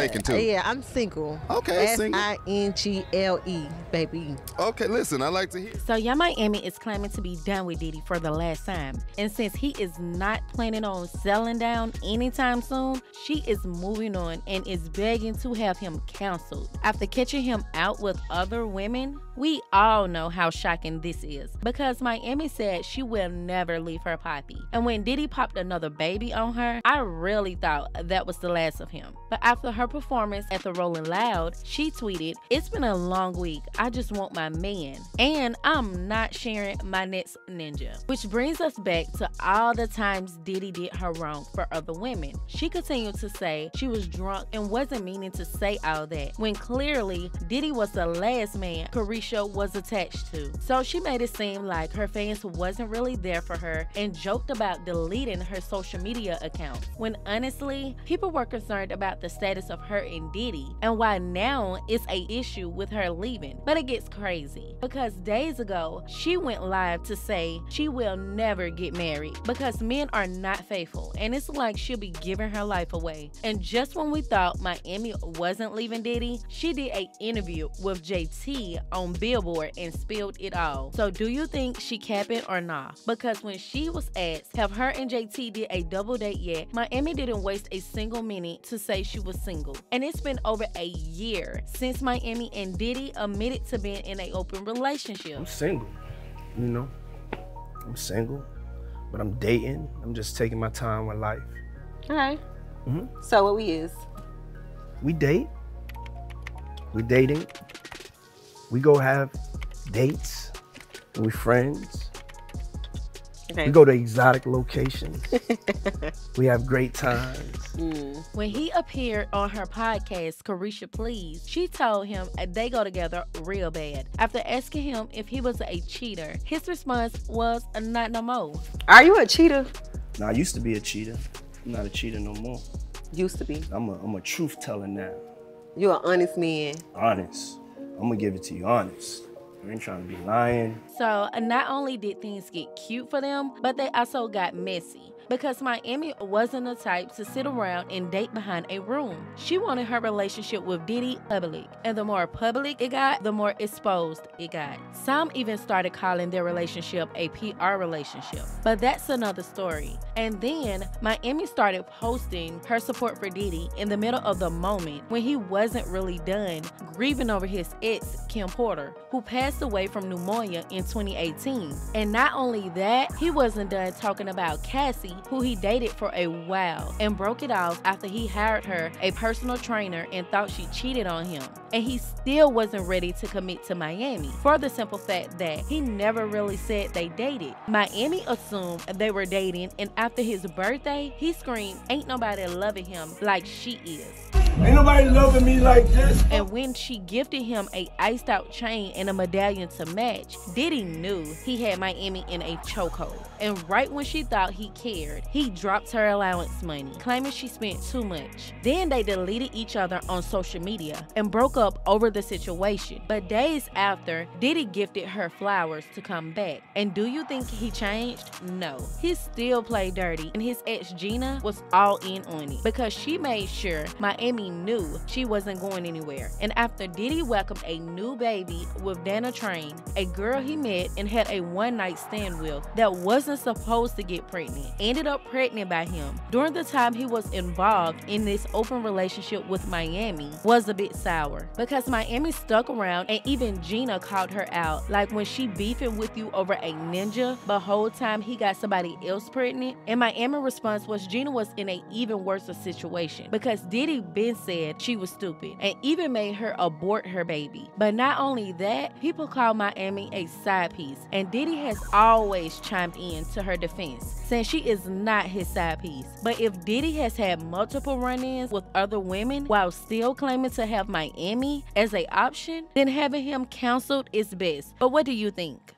faking too. Yeah, I'm single. Okay, S single. I N G L E, baby. Okay, listen, I like to hear. So Yung Miami is claiming to be done with Diddy for the last time. And since he is not planning on selling down anytime soon, she is moving on and is begging to have him canceled. After catching him out with other women, we all know how shocking this is because Miami said she will never leave her poppy. And when Diddy popped another baby on her, I really thought that was the last of him. But after her performance at the Rolling Loud, she tweeted, It's been a long week. I just want my man. And I'm not sharing my next ninja. Which brings us back to all the times Diddy did her wrong for other women. She continued to say she was drunk and wasn't meaning to say all that when clearly Diddy was the last man Caresha was attached to. So she made it seem like her fans wasn't really there for her and joked about deleting her social media account. When honestly, people were concerned about the status of her and Diddy and why now it's a issue with her leaving. But it gets crazy because days ago she went live to say she will never get married because men are not faithful and it's like she'll be giving her life away. And just when we thought Miami wasn't leaving Diddy, she did a interview with JT on Billboard and spilled it all. So do you think she capping or not? Because when she was asked, have her and JT did a double date yet, Miami didn't waste a single minute to say she was single. And it's been over a year since Miami and Diddy admitted to being in an open relationship. I'm single, you know. I'm single, but I'm dating. I'm just taking my time with life. Okay. Mhm. So what we is? We date. We dating. We go have dates. We friends. Okay. We go to exotic locations. we have great times. Mm. When he appeared on her podcast, Caresha Please, she told him they go together real bad. After asking him if he was a cheater, his response was not no more. Are you a cheater? Now I used to be a cheater. I'm not a cheater no more. Used to be. I'm a I'm a truth teller now. You're an honest man. Honest. I'm gonna give it to you honest. I ain't trying to be lying. So, not only did things get cute for them, but they also got messy. Because Miami wasn't the type to sit around and date behind a room. She wanted her relationship with Diddy public. And the more public it got, the more exposed it got. Some even started calling their relationship a PR relationship. But that's another story. And then Miami started posting her support for Diddy in the middle of the moment when he wasn't really done grieving over his ex, Kim Porter, who passed away from pneumonia in 2018. And not only that, he wasn't done talking about Cassie, who he dated for a while, and broke it off after he hired her a personal trainer and thought she cheated on him. And he still wasn't ready to commit to Miami for the simple fact that he never really said they dated. Miami assumed they were dating, and after his birthday, he screamed, Ain't nobody loving him like she is. Ain't nobody loving me like this. And when she gifted him a iced out chain and a medallion to match, Diddy knew he had Miami in a chokehold. And right when she thought he cared, he dropped her allowance money, claiming she spent too much. Then they deleted each other on social media and broke up over the situation. But days after, Diddy gifted her flowers to come back. And do you think he changed? No. He still played dirty, and his ex Gina was all in on it because she made sure Miami knew she wasn't going anywhere. And after Diddy welcomed a new baby with Dana Tran, a girl he met and had a one night stand with that wasn't supposed to get pregnant, ended up pregnant by him during the time he was involved in this open relationship with Miami was a bit sour because Miami stuck around and even Gina called her out. Like when she beefing with you over a ninja, but whole time he got somebody else pregnant. And Miami response was Gina was in an even worse situation because Diddy said she was stupid and even made her abort her baby. But not only that, people call Miami a side piece, and Diddy has always chimed in to her defense, saying she is not his side piece. But if Diddy has had multiple run-ins with other women while still claiming to have Miami as a option, then having him counseled is best. But what do you think?